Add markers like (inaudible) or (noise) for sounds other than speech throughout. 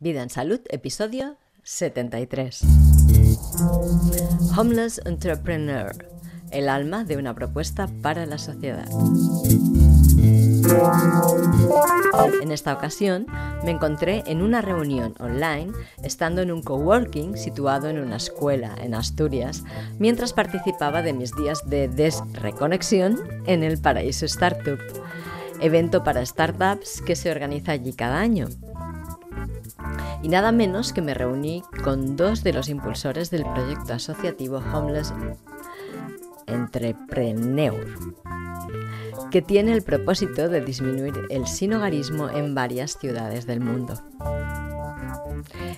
Vida en Salud, episodio 73. Homeless Entrepreneur, el alma de una propuesta para la sociedad. En esta ocasión me encontré en una reunión online, estando en un coworking situado en una escuela en Asturias, mientras participaba de mis días de desreconexión en el Paraíso Startup, evento para startups que se organiza allí cada año. Y nada menos que me reuní con dos de los impulsores del proyecto asociativo Homeless Entrepreneur que tiene el propósito de disminuir el sinogarismo en varias ciudades del mundo.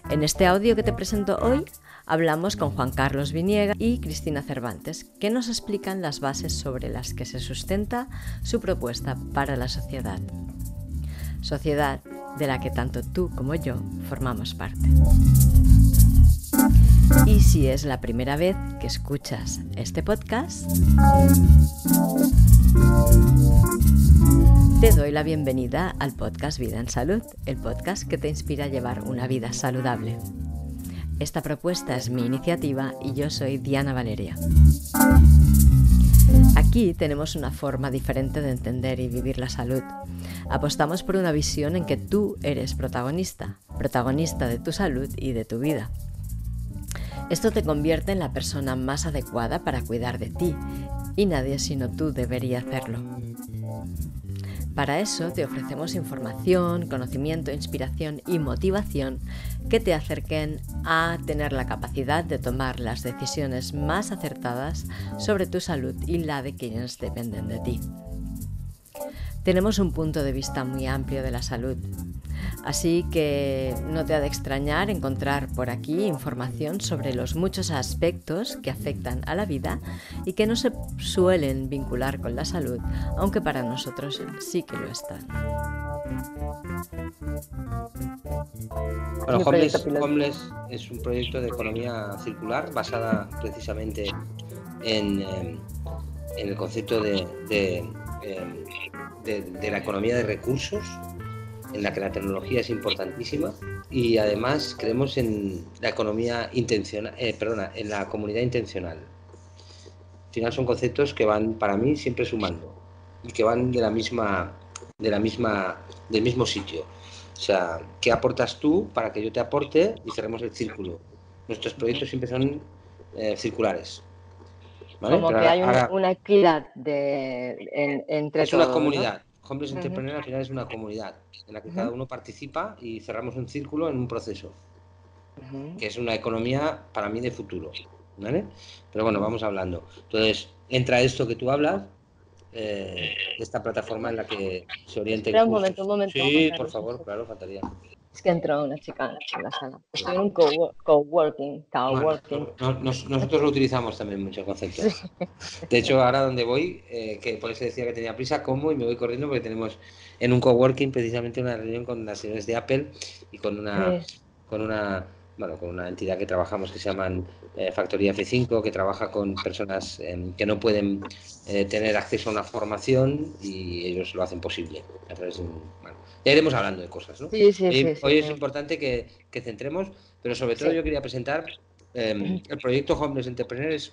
En este audio que te presento hoy, hablamos con Juan Carlos Viniega y Cristina Cervantes, que nos explican las bases sobre las que se sustenta su propuesta para la sociedad. Sociedad de la que tanto tú como yo formamos parte. Y si es la primera vez que escuchas este podcast, te doy la bienvenida al podcast Vida en Salud, el podcast que te inspira a llevar una vida saludable. Esta propuesta es mi iniciativa y yo soy Diana Valeria. Aquí tenemos una forma diferente de entender y vivir la salud. Apostamos por una visión en que tú eres protagonista, protagonista de tu salud y de tu vida. Esto te convierte en la persona más adecuada para cuidar de ti y nadie sino tú debería hacerlo. Para eso te ofrecemos información, conocimiento, inspiración y motivación que te acerquen a tener la capacidad de tomar las decisiones más acertadas sobre tu salud y la de quienes dependen de ti. Tenemos un punto de vista muy amplio de la salud, Así que no te ha de extrañar encontrar por aquí información sobre los muchos aspectos que afectan a la vida y que no se suelen vincular con la salud, aunque para nosotros sí que lo están. Bueno, Homeless, es un proyecto de economía circular basada precisamente en, em, el concepto de, em, de la economía de recursos en la que la tecnología es importantísima y además creemos en la economía intencional, eh, perdona, en la comunidad intencional. Al final son conceptos que van para mí siempre sumando y que van de la misma, de la misma, del mismo sitio. O sea, ¿qué aportas tú para que yo te aporte y cerremos el círculo? Nuestros proyectos siempre son eh, circulares. Como que hay una, equidad de, entre es una comunidad. Homeless Entrepreneur al final es una comunidad en la que cada uno participa y cerramos un círculo en un proceso, que es una economía para mí de futuro. ¿vale? Pero bueno, vamos hablando. Entonces, entra esto que tú hablas, eh, esta plataforma en la que se orienta. Espera un momento, un momento. Sí, por favor, claro, faltaría. Es que entró una chica en la sala. Estoy en un coworking. nosotros lo utilizamos también mucho concepto. De hecho, ahora donde voy, eh, que por eso decía que tenía prisa, como y me voy corriendo porque tenemos en un coworking precisamente una reunión con las señores de Apple y con una, con una bueno, con una entidad que trabajamos que se llaman eh, Factoría F5, que trabaja con personas em, que no pueden eh, tener acceso a una formación y ellos lo hacen posible. ya iremos hablando de cosas, ¿no? Sí, sí, sí, hoy es importante que, centremos, pero sobre todo yo quería presentar em, el proyecto Homeless Entrepreneurs.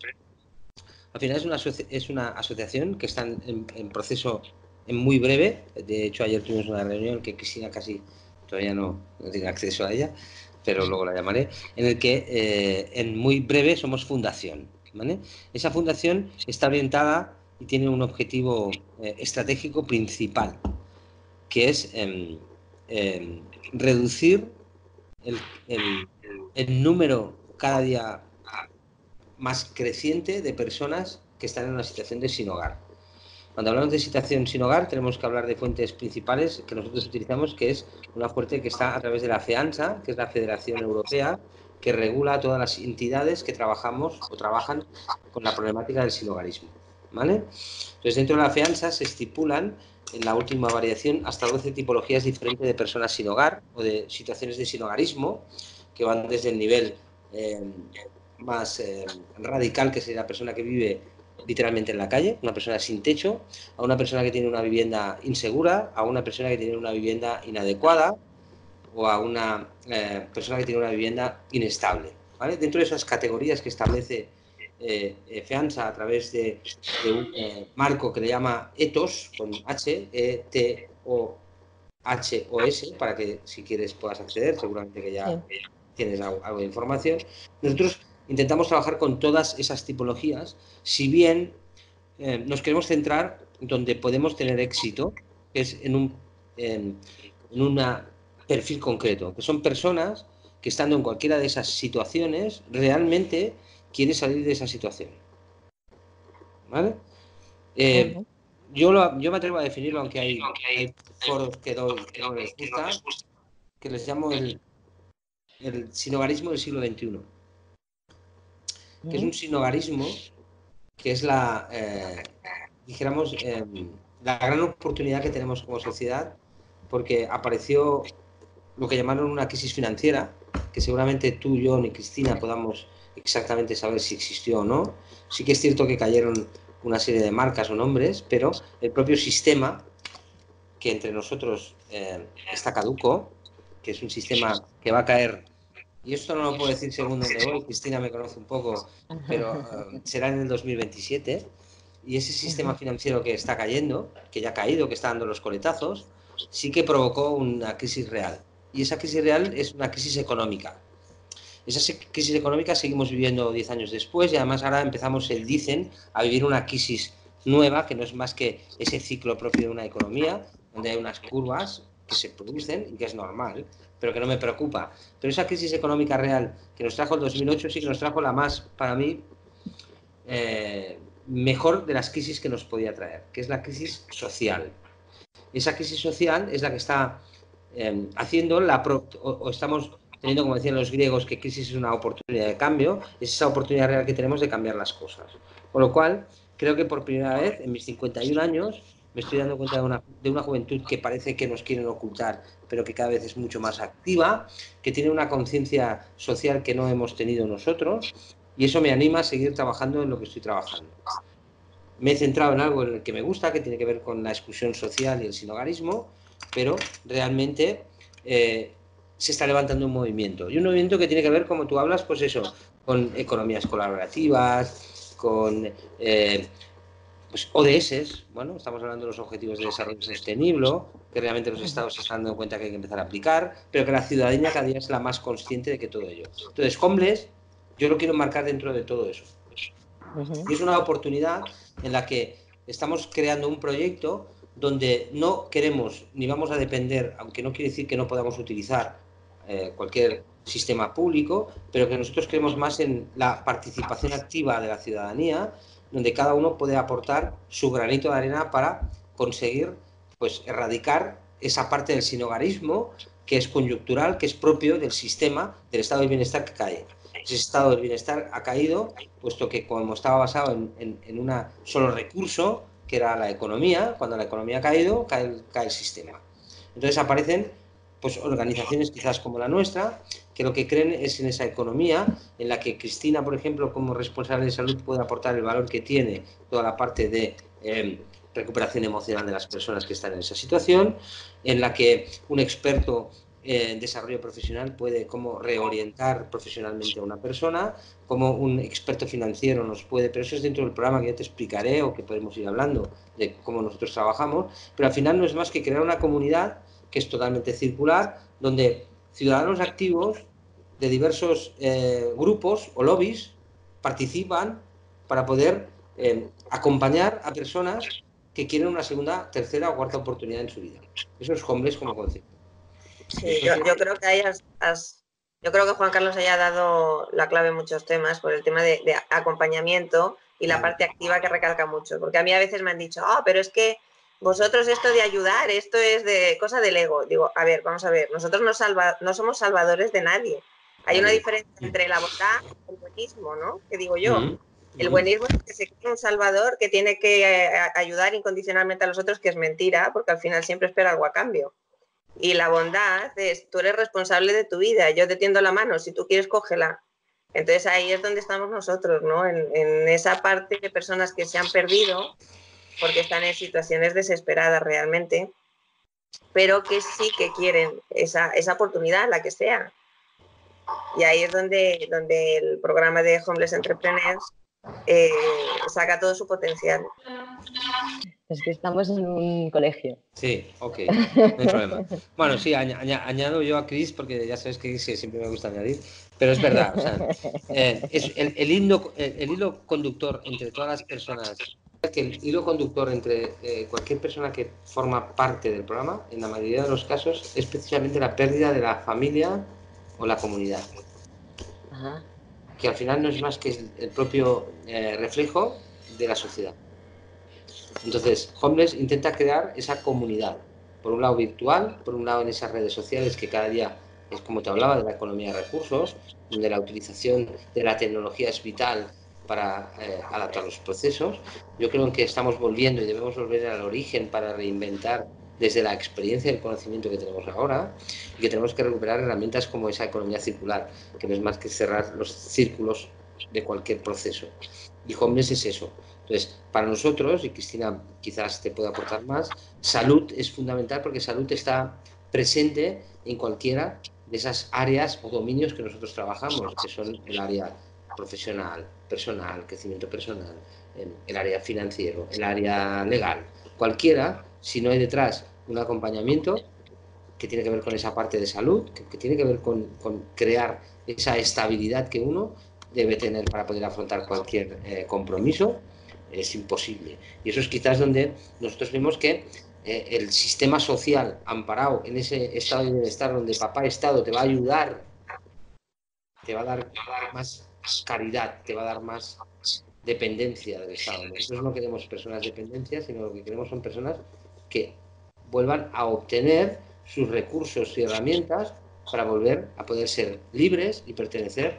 Al final es una, es una asociación que está en, en proceso en muy breve. De hecho, ayer tuvimos una reunión que Cristina casi todavía no, no tiene acceso a ella pero luego la llamaré, en el que eh, en muy breve somos fundación. Esa fundación está orientada y tiene un objetivo eh, estratégico principal, que es em, em, reducir el, el, número cada día más creciente de personas que están en una situación de sin hogar. Cuando hablamos de situación sin hogar, tenemos que hablar de fuentes principales que nosotros utilizamos, que es una fuente que está a través de la FEANSA, que es la Federación Europea, que regula todas las entidades que trabajamos o trabajan con la problemática del sinhogarismo. ¿vale? Entonces, dentro de la FEANSA se estipulan en la última variación hasta 12 tipologías diferentes de personas sin hogar o de situaciones de sinhogarismo, que van desde el nivel eh, más eh, radical, que sería la persona que vive literalmente en la calle, una persona sin techo, a una persona que tiene una vivienda insegura, a una persona que tiene una vivienda inadecuada o a una eh, persona que tiene una vivienda inestable. ¿vale? Dentro de esas categorías que establece eh, eh FEANSA a través de, un marco que le llama ETOS, con H, E, T, O, H, O, S, para que si quieres puedas acceder, seguramente que ya tienes algo de información. Nosotros intentamos trabajar con todas esas tipologías, si bien nos queremos centrar donde podemos tener éxito, que es en un en, un perfil concreto, que son personas que estando en cualquiera de esas situaciones realmente quieren salir de esa situación. ¿Vale? Eh, yo, yo me atrevo a definirlo, aunque hay, foros que, no les gusta, que les llamo el, el sinogarismo del siglo XXI. Que es un sinogarismo que es la, eh, dijéramos, em, la gran oportunidad que tenemos como sociedad, porque apareció lo que llamaron una crisis financiera, que seguramente tú, yo ni Cristina podamos exactamente saber si existió o no. Sí que es cierto que cayeron una serie de marcas o nombres, pero el propio sistema, que entre nosotros eh, está caduco, que es un sistema que va a caer, y esto no lo puedo decir según donde voy, Cristina me conoce un poco, pero eh, será en el 2027 y ese sistema financiero que está cayendo, que ya ha caído, que está dando los coletazos, sí que provocó una crisis real. Y esa crisis real es una crisis económica. Esa crisis económica seguimos viviendo 10 años después y además ahora empezamos, el dicen, a vivir una crisis nueva que no es más que ese ciclo propio de una economía, donde hay unas curvas que se producen y que es normal, pero que no me preocupa. Pero esa crisis económica real que nos trajo el 2008 sí que nos trajo la más, para mí, eh, mejor de las crisis que nos podía traer, que es la crisis social. Esa crisis social es la que está em, haciendo la o, estamos teniendo, como decían los griegos, que crisis es una oportunidad de cambio, es esa oportunidad real que tenemos de cambiar las cosas. Con lo cual, creo que por primera vez en mis 51 años me estoy dando cuenta de una, de una juventud que parece que nos quieren ocultar, pero que cada vez es mucho más activa, que tiene una conciencia social que no hemos tenido nosotros y eso me anima a seguir trabajando en lo que estoy trabajando. Me he centrado en algo en el que me gusta, que tiene que ver con la exclusión social y el sinogarismo, pero realmente eh, se está levantando un movimiento. Y un movimiento que tiene que ver, como tú hablas, pues eso, con economías colaborativas, con eh, pues ODS, bueno, estamos hablando de los Objetivos de Desarrollo Sostenible, que realmente los estados se están dando cuenta que hay que empezar a aplicar, pero que la ciudadanía cada día es la más consciente de que todo ello. Entonces, Homeless yo lo quiero marcar dentro de todo eso. Y es una oportunidad en la que estamos creando un proyecto donde no queremos ni vamos a depender, aunque no quiere decir que no podamos utilizar eh, cualquier sistema público, pero que nosotros creemos más en la participación activa de la ciudadanía, donde cada uno puede aportar su granito de arena para conseguir pues erradicar esa parte del sinogarismo que es coyuntural, que es propio del sistema del estado de bienestar que cae ese estado del bienestar ha caído, puesto que como estaba basado en, en, un solo recurso, que era la economía, cuando la economía ha caído, cae el, cae el sistema. Entonces aparecen pues, organizaciones quizás como la nuestra, que lo que creen es en esa economía, en la que Cristina, por ejemplo, como responsable de salud, puede aportar el valor que tiene toda la parte de em, recuperación emocional de las personas que están en esa situación, en la que un experto en desarrollo profesional puede como reorientar profesionalmente a una persona, como un experto financiero nos puede, pero eso es dentro del programa que ya te explicaré o que podemos ir hablando de cómo nosotros trabajamos, pero al final no es más que crear una comunidad que es totalmente circular, donde ciudadanos activos de diversos eh, grupos o lobbies participan para poder eh, acompañar a personas que quieren una segunda, tercera o cuarta oportunidad en su vida. Eso es hombres como concepto. Sí, yo, creo que hayas, yo creo que Juan Carlos haya dado la clave en muchos temas por el tema de, acompañamiento y la parte activa que recalca mucho. Porque a mí a veces me han dicho, ah, pero es que vosotros esto de ayudar, esto es de cosa del ego. Digo, a ver, vamos a ver, nosotros no, salva, no somos salvadores de nadie. Hay una diferencia entre la bondad y el buenismo, ¿no? Que digo yo. El buenismo es que se cree un salvador que tiene que eh, ayudar incondicionalmente a los otros, que es mentira, porque al final siempre espera algo a cambio. Y la bondad es, tú eres responsable de tu vida, yo te tiendo la mano, si tú quieres, cógela. Entonces ahí es donde estamos nosotros, ¿no? En, esa parte de personas que se han perdido porque están en situaciones desesperadas realmente pero que sí que quieren esa, esa oportunidad, la que sea. Y ahí es donde, donde el programa de Homeless Entrepreneurs eh, saca todo su potencial. Es que estamos en un colegio. Sí, ok, no hay (laughs) problema. Bueno, sí, añado yo a Chris porque ya sabes que siempre me gusta añadir, pero es verdad, o sea, eh, es el, hilo, el, hilo conductor entre todas las personas, que el hilo conductor entre eh, cualquier persona que forma parte del programa, en la mayoría de los casos, es precisamente la pérdida de la familia o la comunidad. Que al final no es más que el propio eh, reflejo de la sociedad. Entonces, Homeless intenta crear esa comunidad, por un lado virtual, por un lado en esas redes sociales que cada día es como te hablaba de la economía de recursos, donde la utilización de la tecnología es vital para eh, adaptar los procesos. Yo creo que estamos volviendo y debemos volver al origen para reinventar desde la experiencia y el conocimiento que tenemos ahora y que tenemos que recuperar herramientas como esa economía circular, que no es más que cerrar los círculos de cualquier proceso. Y Homeless es eso, entonces, para nosotros, y Cristina quizás te pueda aportar más, salud es fundamental porque salud está presente en cualquiera de esas áreas o dominios que nosotros trabajamos, que son el área profesional, personal, crecimiento personal, el área financiero, el área legal. Cualquiera, si no hay detrás un acompañamiento que tiene que ver con esa parte de salud, que, tiene que ver con, crear esa estabilidad que uno debe tener para poder afrontar cualquier eh, compromiso, es imposible. Y eso es quizás donde nosotros vemos que eh, el sistema social amparado en ese estado de bienestar donde papá Estado te va a ayudar, te va a dar, más caridad, te va a dar más dependencia del Estado. Nosotros no queremos personas dependencias, sino lo que queremos son personas que vuelvan a obtener sus recursos y herramientas para volver a poder ser libres y pertenecer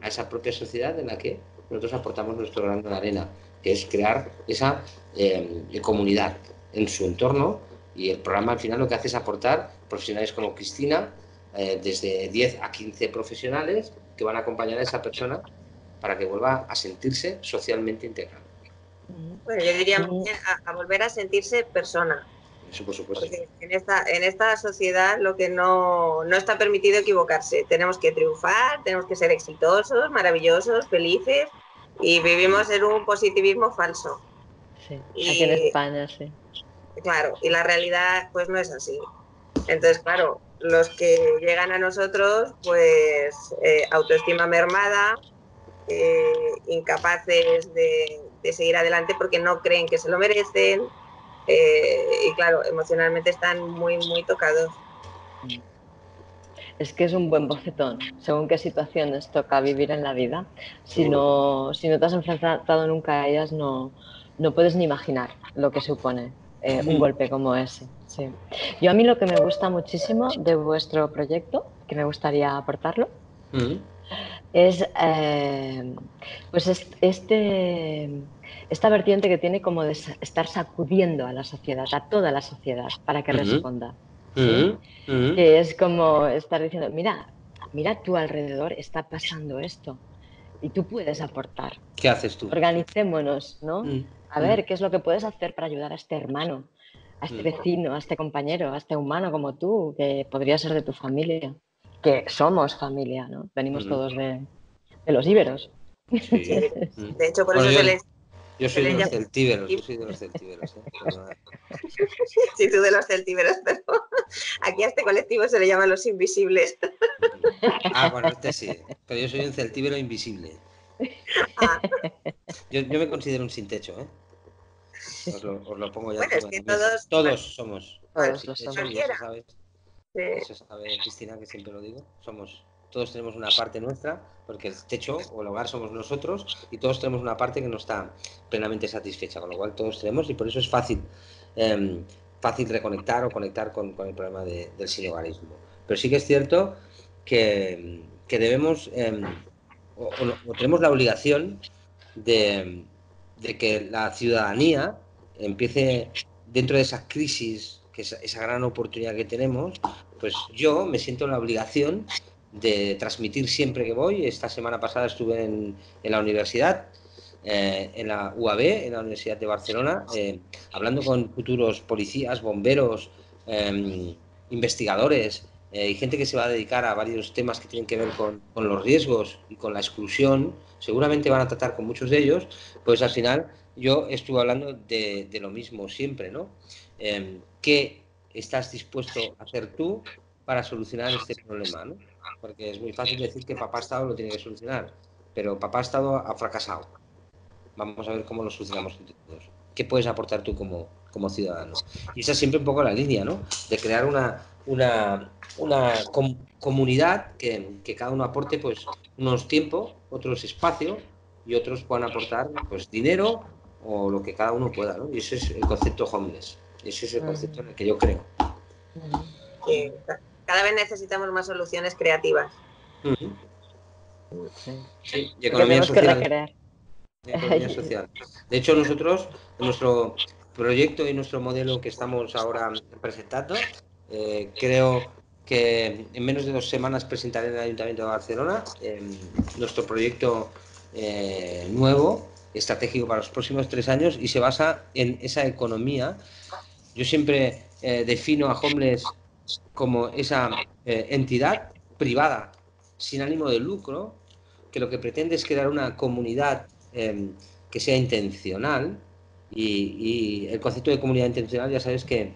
a esa propia sociedad en la que nosotros aportamos nuestro grano de arena que es crear esa eh, comunidad en su entorno y el programa al final lo que hace es aportar profesionales como Cristina, eh, desde 10 a 15 profesionales que van a acompañar a esa persona para que vuelva a sentirse socialmente integrada. Bueno, yo diría a, volver a sentirse persona. Eso por supuesto. en esta, en esta sociedad lo que no, no está permitido equivocarse. Tenemos que triunfar, tenemos que ser exitosos, maravillosos, felices, y vivimos en un positivismo falso. Sí, aquí en España, sí. Claro, y la realidad pues no es así. Entonces, claro, los que llegan a nosotros, pues eh, autoestima mermada, eh, incapaces de, seguir adelante porque no creen que se lo merecen eh, y claro, emocionalmente están muy, muy tocados. Es que es un buen bocetón, según qué situaciones toca vivir en la vida. Si no, si no te has enfrentado nunca a ellas, no, no puedes ni imaginar lo que supone un golpe como ese. Sí. Yo a mí lo que me gusta muchísimo de vuestro proyecto, que me gustaría aportarlo, es eh, pues este, esta vertiente que tiene como de estar sacudiendo a la sociedad, a toda la sociedad, para que responda. Que es como estar diciendo, mira, mira a tu alrededor, está pasando esto y tú puedes aportar. ¿Qué haces tú? Organicémonos, ¿no? Mm, a ver, mm. ¿qué es lo que puedes hacer para ayudar a este hermano, a este mm. vecino, a este compañero, a este humano como tú, que podría ser de tu familia? Que somos familia, ¿no? Venimos todos de, los íberos. (laughs) De hecho, por eso se les yo soy de los celtíberos, yo soy de los celtíberos. ¿eh? (laughs) sí, tú de los celtíberos, pero aquí a este colectivo se le llama los invisibles. ah, bueno, este sí, pero yo soy un celtíbero invisible. Ah. Yo, yo, me considero un sin techo, ¿eh? Os lo, os lo pongo ya. Bueno, es que todos, todos somos. Todos somos. Eso, sí. eso sabe Cristina, que siempre lo digo. Somos todos tenemos una parte nuestra, porque el techo o el hogar somos nosotros y todos tenemos una parte que no está plenamente satisfecha, con lo cual todos tenemos y por eso es fácil, em, fácil reconectar o conectar con, el problema del sin hogarismo. Pero sí que es cierto que, debemos em, o, tenemos la obligación de, de, que la ciudadanía empiece dentro de esa crisis, que es esa gran oportunidad que tenemos, pues yo me siento en la obligación de transmitir siempre que voy. Esta semana pasada estuve en, la universidad, eh, en la UAB, en la Universidad de Barcelona, eh, hablando con futuros policías, bomberos, em, investigadores eh, y gente que se va a dedicar a varios temas que tienen que ver con, los riesgos y con la exclusión, seguramente van a tratar con muchos de ellos, pues al final yo estuve hablando de, lo mismo siempre, ¿no? Em, ¿Qué estás dispuesto a hacer tú para solucionar este problema, ¿no? Porque es muy fácil decir que papá Estado lo tiene que solucionar, pero papá Estado ha fracasado. Vamos a ver cómo lo solucionamos todos. ¿Qué puedes aportar tú como, como ciudadano? Y esa es siempre un poco la línea, ¿no? De crear una, una, una comunidad que, que, cada uno aporte pues unos tiempos, otros espacio y otros puedan aportar pues dinero o lo que cada uno pueda, ¿no? Y ese es el concepto homeless. Ese es el concepto en el que yo creo. cada vez necesitamos más soluciones creativas. Sí, y economía social. economía social. De hecho, nosotros, en nuestro proyecto y nuestro modelo que estamos ahora presentando, eh, creo que en menos de dos semanas presentaré en el Ayuntamiento de Barcelona em, nuestro proyecto eh, nuevo, estratégico para los próximos tres años y se basa en esa economía. Yo siempre eh, defino a Homeless como esa entidad privada sin ánimo de lucro, que lo que pretende es crear una comunidad em, que sea intencional y, el concepto de comunidad intencional ya sabes que,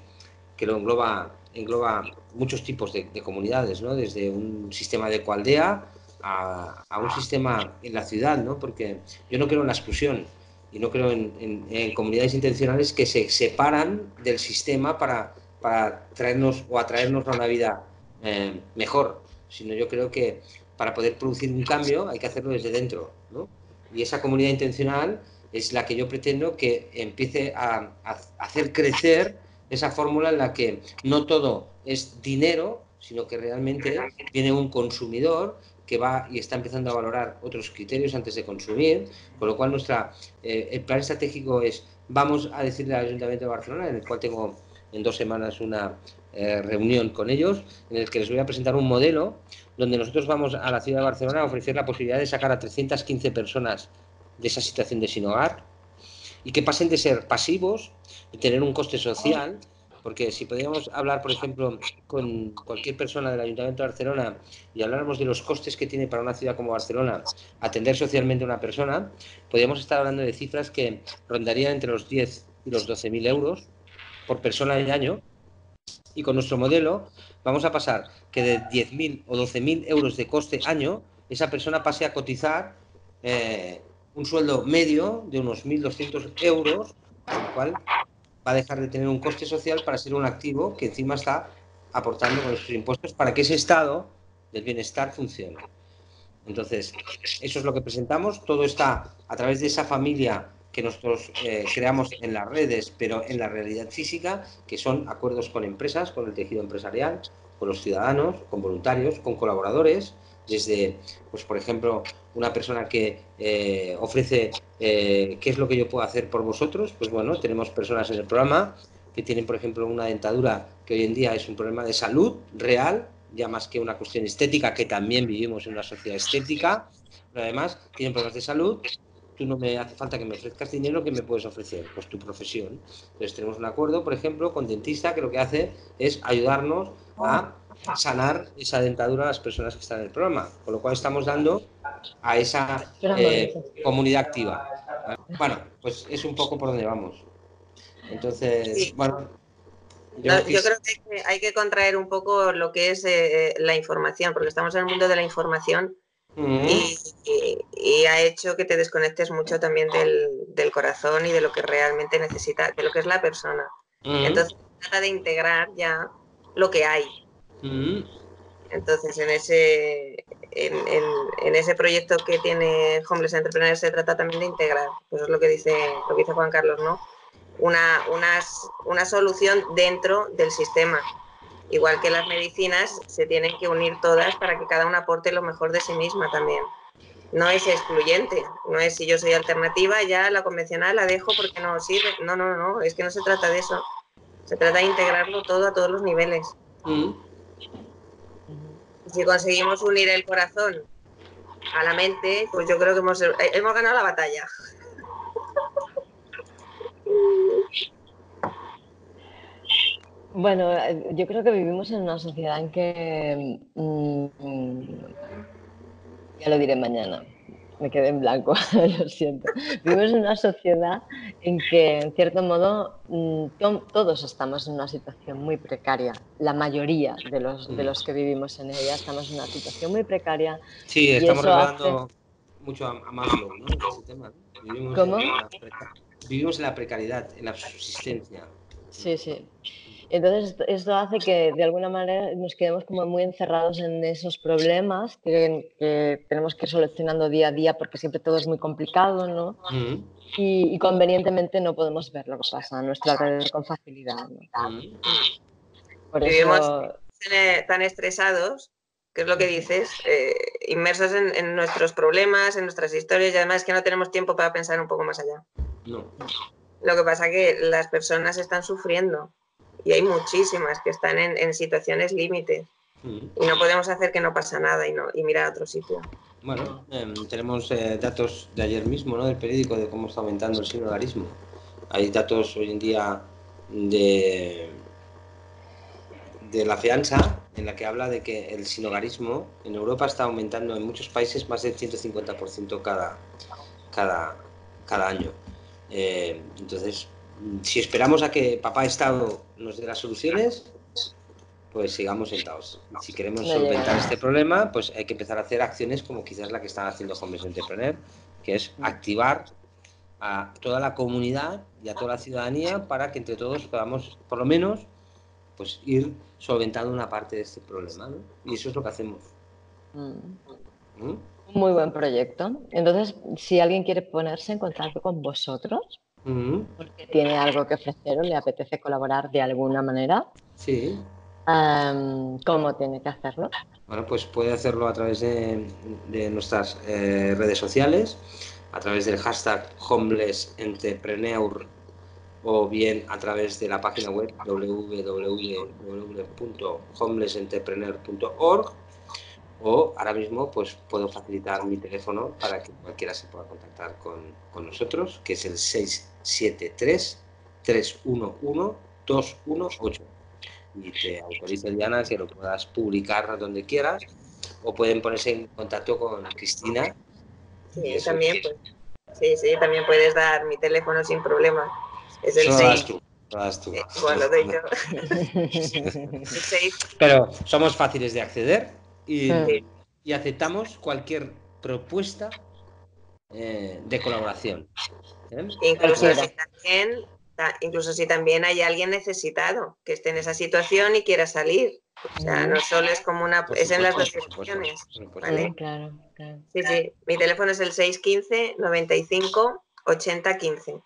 que lo engloba engloba muchos tipos de, comunidades, ¿no? Desde un sistema de coaldea a, a, un sistema en la ciudad, ¿no? Porque yo no creo en la exclusión y no creo en, comunidades intencionales que se separan del sistema para, para traernos o atraernos a una vida eh, mejor, sino yo creo que para poder producir un cambio hay que hacerlo desde dentro, ¿no? Y esa comunidad intencional es la que yo pretendo que empiece a, a hacer crecer esa fórmula en la que no todo es dinero, sino que realmente viene un consumidor que va y está empezando a valorar otros criterios antes de consumir, con lo cual nuestra, eh, el plan estratégico es, vamos a decirle al Ayuntamiento de Barcelona, en el cual tengo en dos semanas una eh, reunión con ellos, en el que les voy a presentar un modelo donde nosotros vamos a la ciudad de Barcelona a ofrecer la posibilidad de sacar a 315 personas de esa situación de sin hogar y que pasen de ser pasivos, de tener un coste social, porque si podíamos hablar, por ejemplo, con cualquier persona del Ayuntamiento de Barcelona y habláramos de los costes que tiene para una ciudad como Barcelona atender socialmente a una persona, podríamos estar hablando de cifras que rondarían entre los 10 y los 12 mil euros por persona y año. Y con nuestro modelo vamos a pasar que de 10.000 o 12.000 euros de coste año, esa persona pase a cotizar eh, un sueldo medio de unos 1.200 euros, lo cual va a dejar de tener un coste social para ser un activo que encima está aportando con sus impuestos para que ese estado del bienestar funcione. Entonces, eso es lo que presentamos. Todo está a través de esa familia que nosotros eh, creamos en las redes, pero en la realidad física, que son acuerdos con empresas, con el tejido empresarial, con los ciudadanos, con voluntarios, con colaboradores, desde, pues por ejemplo, una persona que eh, ofrece eh, qué es lo que yo puedo hacer por vosotros, pues bueno, tenemos personas en el programa que tienen, por ejemplo, una dentadura que hoy en día es un problema de salud real, ya más que una cuestión estética, que también vivimos en una sociedad estética, pero además tienen problemas de salud. Tú no me hace falta que me ofrezcas dinero, ¿qué me puedes ofrecer? Pues tu profesión. Entonces tenemos un acuerdo, por ejemplo, con dentista que lo que hace es ayudarnos a sanar esa dentadura a las personas que están en el programa, con lo cual estamos dando a esa eh, comunidad activa. Bueno, pues es un poco por donde vamos. Entonces, bueno. Yo, creo que hay, que contraer un poco lo que es eh, la información, porque estamos en el mundo de la información y, ha hecho que te desconectes mucho también del, corazón y de lo que realmente necesita, de lo que es la persona. Entonces, trata de integrar ya lo que hay, Mm. Entonces, en ese, en, ese proyecto que tiene Homeless Entrepreneurs se trata también de integrar, pues es lo que dice, lo que dice Juan Carlos, ¿no? Una, una solución dentro del sistema. Igual que las medicinas, se tienen que unir todas para que cada una aporte lo mejor de sí misma también. No es excluyente, no es si yo soy alternativa, ya la convencional la dejo porque no sirve. No, no, no, es que no se trata de eso. Se trata de integrarlo todo a todos los niveles. Mm si conseguimos unir el corazón a la mente, pues yo creo que hemos, eh, hemos ganado la batalla. (laughs) Bueno, eh, yo creo que vivimos en una sociedad en que, mm, ya lo diré mañana, me quedé en blanco, (laughs) lo siento. Vivimos en una sociedad en que, en cierto modo, mm, todos estamos en una situación muy precaria. La mayoría de los, de los que vivimos en ella estamos en una situación muy precaria. Sí, estamos recordando mucho a, Maslow, ¿no? Vivimos ¿Cómo? En vivimos en la precariedad, en la subsistencia. Sí, sí. Entonces, esto hace que de alguna manera nos quedemos como muy encerrados en esos problemas que, tenemos que ir solucionando día a día porque siempre todo es muy complicado, ¿no? y, convenientemente no podemos ver lo que pasa a nuestro alrededor con facilidad. ¿no? Vivimos tan estresados, que es lo que dices, eh, inmersos en, en, nuestros problemas, en nuestras historias y además que no tenemos tiempo para pensar un poco más allá. No. Lo que pasa es que las personas están sufriendo y hay muchísimas que están en, situaciones límites. Mm. Y no podemos hacer que no pasa nada y, no, y mirar a otro sitio. Bueno, em, tenemos eh, datos de ayer mismo, ¿no? Del periódico de cómo está aumentando el sinhogarismo. Hay datos hoy en día de, de la fianza en la que habla de que el sinhogarismo en Europa está aumentando en muchos países más del 150% cada, cada, cada año. Eh, entonces, si esperamos a que papá Estado nos dé las soluciones, pues sigamos sentados. Si queremos solventar este problema, pues hay que empezar a hacer acciones como quizás la que están haciendo Homeless Entrepreneur, que es mm. activar a toda la comunidad y a toda la ciudadanía para que entre todos podamos, por lo menos, pues ir solventando una parte de este problema. Y eso es lo que hacemos. Mm. ¿Mm? Muy buen proyecto. Entonces, si alguien quiere ponerse en contacto con vosotros, porque tiene algo que ofrecer o le apetece colaborar de alguna manera. Sí. ¿Cómo tiene que hacerlo? Bueno, pues puede hacerlo a través de, nuestras eh, redes sociales, a través del hashtag Homeless Entrepreneur o bien a través de la página web www.homelessentrepreneur.org o ahora mismo pues puedo facilitar mi teléfono para que cualquiera se pueda contactar con, nosotros, que es el 673-311-218. Y te autorizo, Diana, que lo puedas publicar donde quieras o pueden ponerse en contacto con Cristina. Sí, también, pues, sí, sí, también puedes dar mi teléfono sin problema. Es el 6. Tú, tú. bueno, doy yo. (laughs) (laughs) Pero somos fáciles de acceder y, aceptamos cualquier propuesta eh, de colaboración. ¿eh? Incluso, si también, incluso si también hay alguien necesitado que esté en esa situación y quiera salir. O sea, no solo es como una... es en las dos situaciones. ¿vale? Claro, Sí, sí. Mi teléfono es el 615 95 80 15.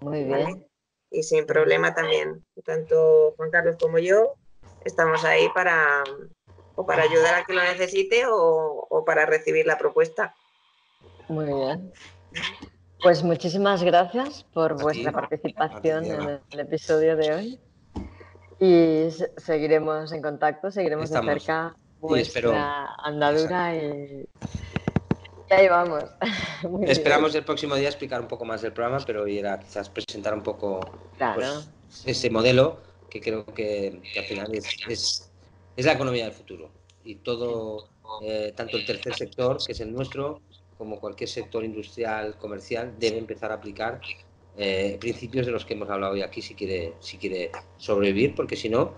Muy bien. Y sin problema también. Tanto Juan Carlos como yo estamos ahí para, o para ayudar a que lo necesite o, para recibir la propuesta. Muy bien. Pues muchísimas gracias por vuestra participación en el episodio de hoy. Y seguiremos en contacto, seguiremos de cerca vuestra andadura y, ahí vamos. (laughs) Esperamos el próximo día explicar un poco más del programa, pero hoy era quizás presentar un poco pues, ese modelo que creo que, al final es es la economía del futuro. Y todo, eh, tanto el tercer sector, que es el nuestro, como cualquier sector industrial, comercial, debe empezar a aplicar eh, principios de los que hemos hablado hoy aquí si quiere, si quiere sobrevivir, porque si no,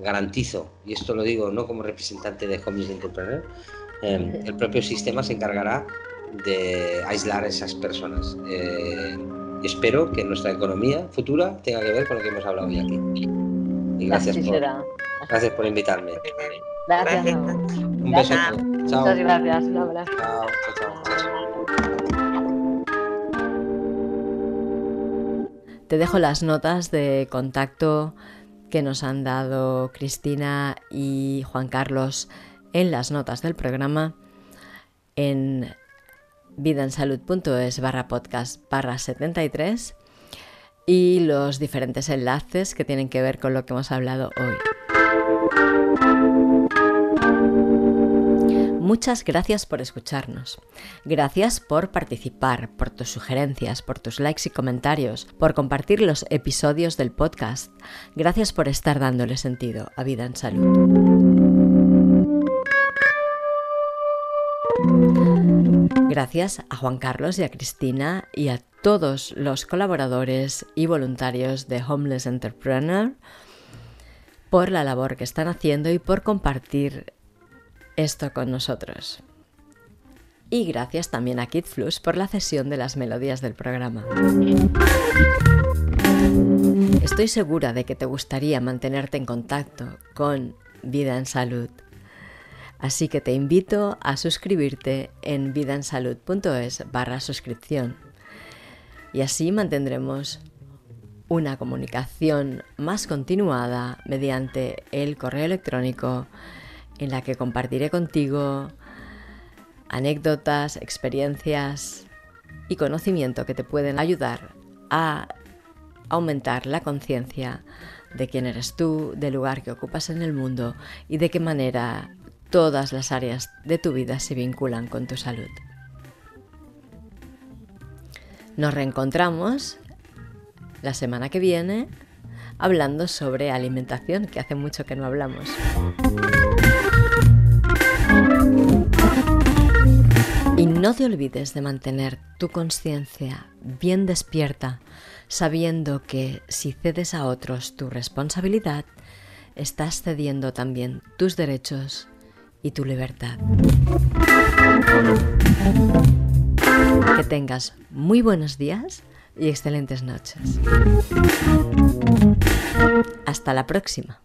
garantizo, y esto lo digo no como representante de Homeless Entrepreneur, eh, el propio sistema se encargará de aislar a esas personas. y espero que nuestra economía futura tenga que ver con lo que hemos hablado hoy aquí. Y gracias por, Gracias por invitarme. Gracias. Un beso. Chao. Muchas gracias. Un abrazo. Chao, chao, chao. Te dejo las notas de contacto que nos han dado Cristina y Juan Carlos en las notas del programa en vidaensalud.es barra podcast barra 73 y los diferentes enlaces que tienen que ver con lo que hemos hablado hoy. Muchas gracias por escucharnos. Gracias por participar, por tus sugerencias, por tus likes y comentarios, por compartir los episodios del podcast. Gracias por estar dándole sentido a Vida en Salud. Gracias a Juan Carlos y a Cristina y a todos los colaboradores y voluntarios de Homeless Entrepreneur por la labor que están haciendo y por compartir esto con nosotros. Y gracias también a Kid Flux por la cesión de las melodías del programa. Estoy segura de que te gustaría mantenerte en contacto con Vida en Salud. Así que te invito a suscribirte en vidaensalud.es barra suscripción. Y así mantendremos una comunicación más continuada mediante el correo electrónico en la que compartiré contigo anécdotas, experiencias y conocimiento que te pueden ayudar a aumentar la conciencia de quién eres tú, del lugar que ocupas en el mundo y de qué manera todas las áreas de tu vida se vinculan con tu salud. Nos reencontramos la semana que viene hablando sobre alimentación, que hace mucho que no hablamos. Y no te olvides de mantener tu conciencia bien despierta, sabiendo que si cedes a otros tu responsabilidad, estás cediendo también tus derechos y tu libertad. Que tengas muy buenos días y excelentes noches. Hasta la próxima.